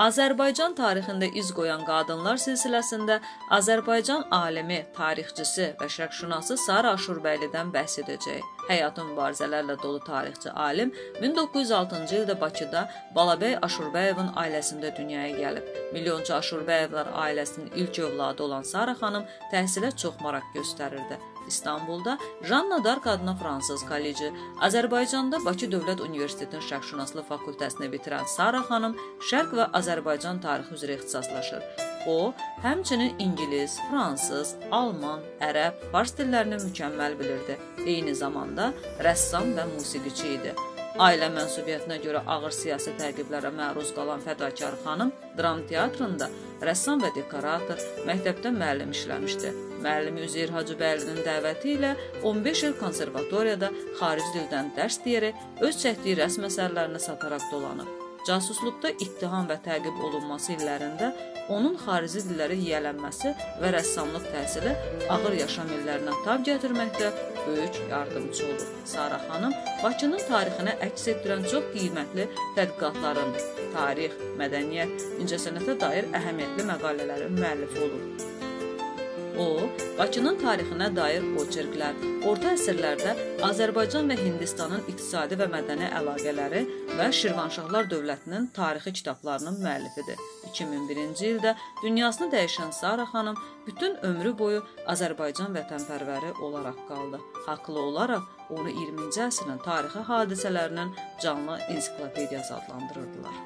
Azərbaycan tarixində iz qoyan qadınlar silsiləsində Azərbaycan alimi, tarixçisi və şərqşünası Sara Aşurbəylidən bəhs edəcəyik. Həyatı mübarizələrlə dolu tarixçi alim 1906-cı ildə Bakıda Balabəy Aşurbəyevin ailəsində dünyaya gəlib. Milyonçu Aşurbəyevlər ailəsinin ilk övladı olan Sara xanım təhsilə çox maraq göstərirdi. İstanbulda Janna Dark adına fransız kolleci, Azərbaycanda Bakı Dövlət Universitetinin Şərqşünaslıq fakültəsini bitirən Sara xanım Şərq və Azərbaycan tarixi üzrə ixtisaslaşır. O, həmçinin ingilis, fransız, alman, ərəb, fars dillərini mükəmməl bilirdi. Eyni zamanda rəssam və musiqiçi idi. Ailə mənsubiyyətinə görə ağır siyasi təqiblərə məruz qalan fədakar xanım dram teatrında rəssam və dekorator, məktəbdə müəllim işləmişdi. Müəllimi Üzeyir Hacıbəylinin dəvəti ilə 15 il konservatoriyada xarici dildən dərs deyərək öz çəkdiyi rəsm əsərlərini sataraq dolanıb. Casusluqda ittiham və təqib olunması illərində onun xarici dillərə yiyələnməsi və rəssamlıq təhsili ağır yaşam illərinə tab gətirməkdə böyük yardımçı olub. Sara xanım Bakının tarixinə əks etdirən çox qiymətli tədqiqatların, tarix, mədəniyyət, incəsənətə dair əhəmiyyətli məqalələrin müəllifi olub. O, Bakının tarixinə dair oçerklər, orta əsrlərdə Azərbaycan və Hindistanın iqtisadi və mədəni əlaqələri və Şirvanşahlar dövlətinin tarixi kitablarının müəllifidir. 2001-ci ildə dünyasını dəyişən Sara xanım bütün ömrü boyu Azərbaycan vətənpərvəri olaraq qaldı. Haqlı olaraq onu 20-ci əsrin tarixi hadisələrinin canlı ensiklopediyası adlandırırdılar.